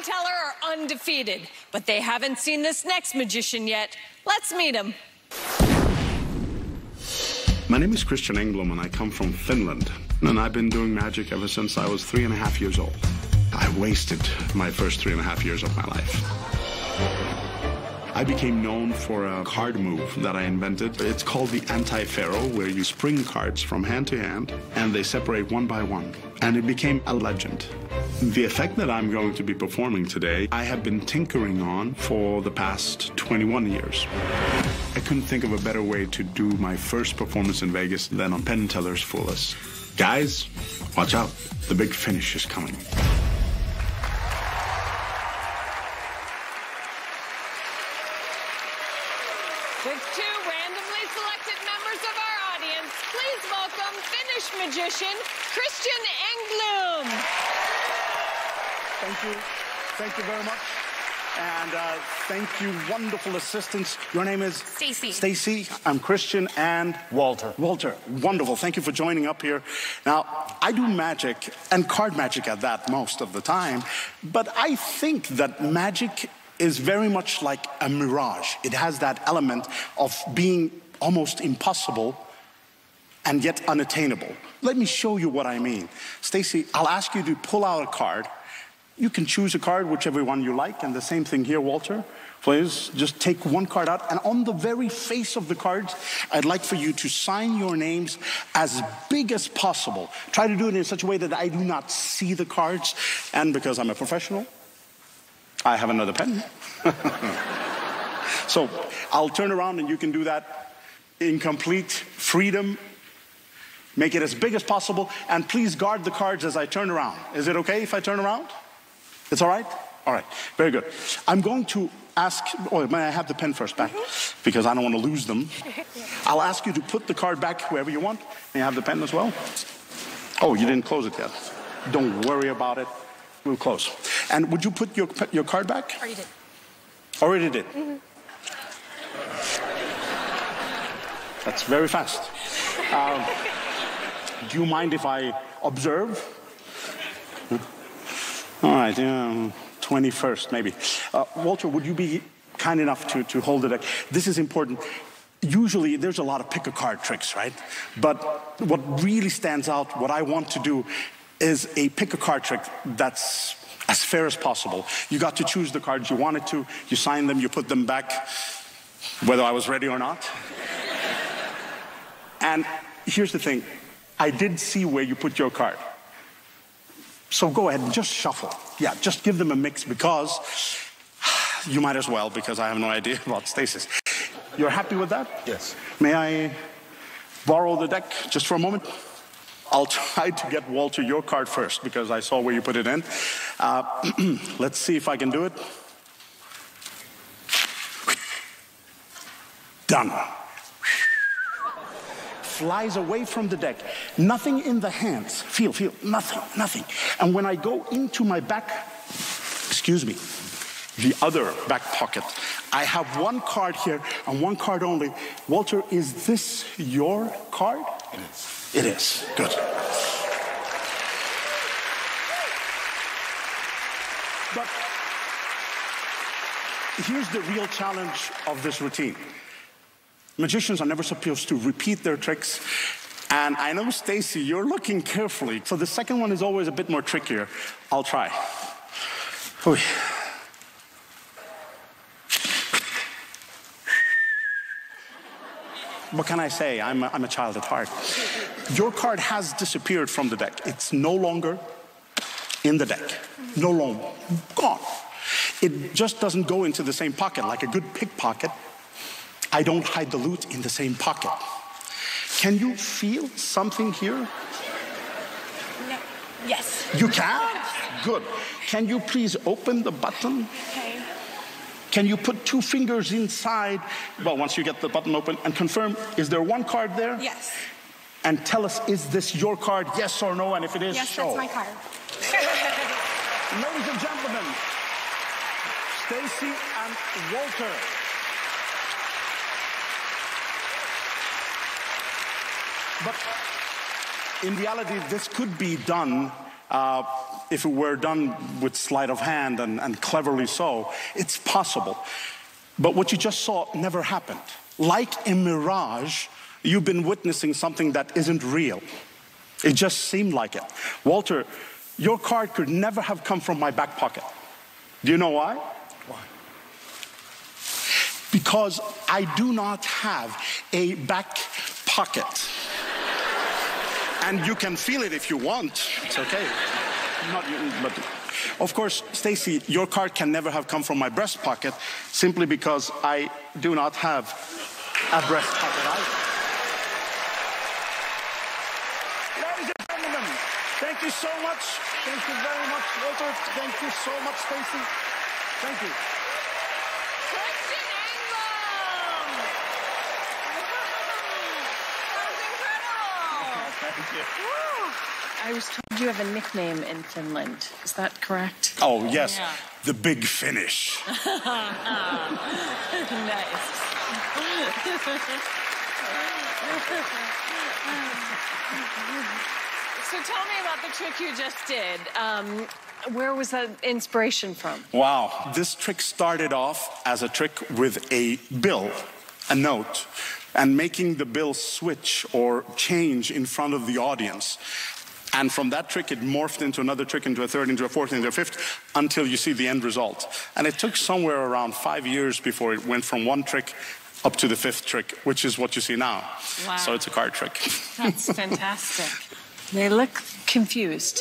and Teller are undefeated, but they haven't seen this next magician yet. Let's meet him. My name is Christian Engblom and I come from Finland. And I've been doing magic ever since I was three and a half years old. I wasted my first three and a half years of my life. I became known for a card move that I invented. It's called the anti-faro, where you spring cards from hand to hand and they separate one by one. And it became a legend. The effect that I'm going to be performing today, I have been tinkering on for the past 21 years. I couldn't think of a better way to do my first performance in Vegas than on Penn & Teller's Fool Guys, watch out. The big finish is coming. Magician, Christian Engblom. Thank you. Thank you very much. And uh, thank you, wonderful assistants. Your name is? Stacy. Stacy. I'm Christian and Walter. Walter. Wonderful. Thank you for joining up here. Now, I do magic and card magic at that most of the time, but I think that magic is very much like a mirage. It has that element of being almost impossible and yet unattainable. Let me show you what I mean. Stacy, I'll ask you to pull out a card. You can choose a card, whichever one you like, and the same thing here, Walter. Please just take one card out, and on the very face of the cards, I'd like for you to sign your names as big as possible. Try to do it in such a way that I do not see the cards, and because I'm a professional, I have another pen. so I'll turn around and you can do that in complete freedom Make it as big as possible, and please guard the cards as I turn around. Is it okay if I turn around? It's all right? All right, very good. I'm going to ask, oh, may I have the pen first back? Mm-hmm. Because I don't want to lose them. I'll ask you to put the card back wherever you want. May I have the pen as well? Oh, you didn't close it yet. Don't worry about it. We'll close. And would you put your, your card back? Already did. Already did. Mm -hmm. That's very fast. Um, do you mind if I observe? All right, yeah, 21st maybe. Uh, Walter, would you be kind enough to, to hold the deck? This is important. Usually there's a lot of pick a card tricks, right? But what really stands out, what I want to do, is a pick a card trick that's as fair as possible. You got to choose the cards you wanted to, you sign them, you put them back, whether I was ready or not. And here's the thing I did see where you put your card. So go ahead and just shuffle. Yeah, just give them a mix because you might as well because I have no idea about Stacy's. You're happy with that? Yes. May I borrow the deck just for a moment? I'll try to get Walter your card first because I saw where you put it in. Uh, let's see if I can do it. Done flies away from the deck. Nothing in the hands. Feel, feel, nothing, nothing. And when I go into my back, excuse me, the other back pocket, I have one card here and one card only. Walter, is this your card? It is. It is. Good. But here's the real challenge of this routine. Magicians are never supposed to repeat their tricks. And I know, Stacy, you're looking carefully. So the second one is always a bit more trickier. I'll try. What can I say? I'm a, I'm a child at heart. Your card has disappeared from the deck. It's no longer in the deck. No longer. Gone. It just doesn't go into the same pocket like a good pickpocket. I don't hide the loot in the same pocket. Can you feel something here? No. Yes. You can? Good. Can you please open the button? Okay. Can you put two fingers inside? Well, once you get the button open and confirm, is there one card there? Yes. And tell us, is this your card, yes or no? And if it is, yes, show. Yes, that's my card. Ladies and gentlemen, Stacy and Walter. But in reality, this could be done uh, if it were done with sleight of hand and, and cleverly so, it's possible. But what you just saw never happened. Like a mirage, you've been witnessing something that isn't real. It just seemed like it. Walter, your card could never have come from my back pocket. Do you know why? Why? Because I do not have a back pocket. And you can feel it if you want. It's okay. Not, but of course, Stacy, your card can never have come from my breast pocket simply because I do not have a breast pocket either. Ladies and gentlemen, thank you so much. Thank you very much, Walter. Thank you so much, Stacy. Thank you. Christian Engblom! That was incredible! Thank you. I was you have a nickname in Finland. Is that correct? Oh, yes, Yeah. the big finish. nice. So tell me about the trick you just did. Um, where was that inspiration from? Wow. This trick started off as a trick with a bill, a note, and making the bill switch or change in front of the audience. And from that trick, it morphed into another trick, into a third, into a fourth, into a fifth, until you see the end result. And it took somewhere around five years before it went from one trick up to the fifth trick, which is what you see now. Wow. So it's a card trick. That's fantastic. They look confused.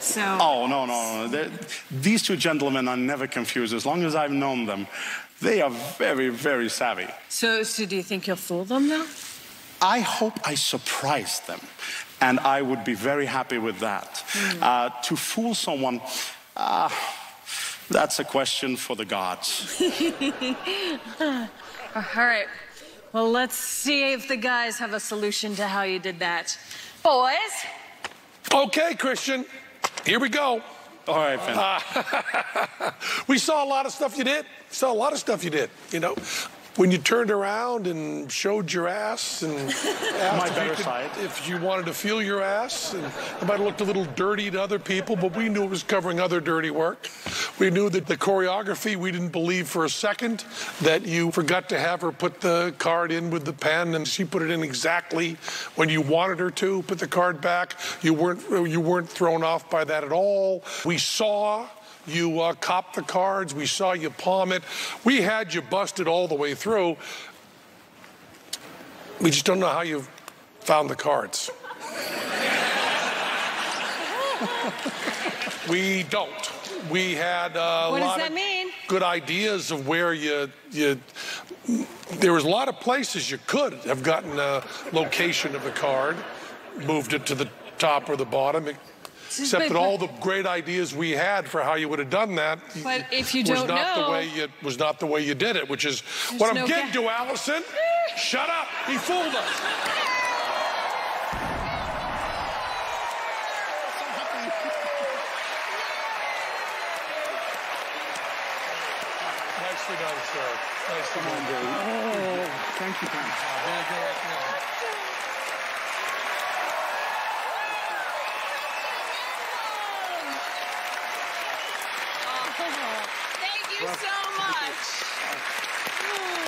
So, Oh, no, no, no. They're- These two gentlemen are never confused. As long as I've known them, they are very, very savvy. So, so do you think you'll fool them though? I hope I surprised them, and I would be very happy with that. Uh, to fool someone, uh, that's a question for the gods. All right. Well, let's see if the guys have a solution to how you did that. Boys, Okay, Christian, here we go. All right, Finn. We saw a lot of stuff you did. Saw a lot of stuff you did. You know, when you turned around and showed your ass and asked My if, better you could- side. if you wanted to feel your ass, and it might have looked a little dirty to other people, but we knew it was covering other dirty work. We knew that the choreography, we didn't believe for a second that you forgot to have her put the card in with the pen, and she put it in exactly when you wanted her to. Put the card back. You weren't you weren't thrown off by that at all. We saw you uh, cop the cards. We saw you palm it. We had you busted all the way through. We just don't know how you found the cards. we don't. We had a What does lot that of mean? good ideas of where you you. There was a lot of places you could have gotten a location of the card, moved it to the top or the bottom. Except but- that all the great ideas we had for how you would have done that But if you was don't not the way you was not the way you did it, which is what I'm no getting ga- to, Alyson. Shut up! He fooled us. Nicely done, sir. Nicely done. Oh, thank you, Finn. Thank you so much.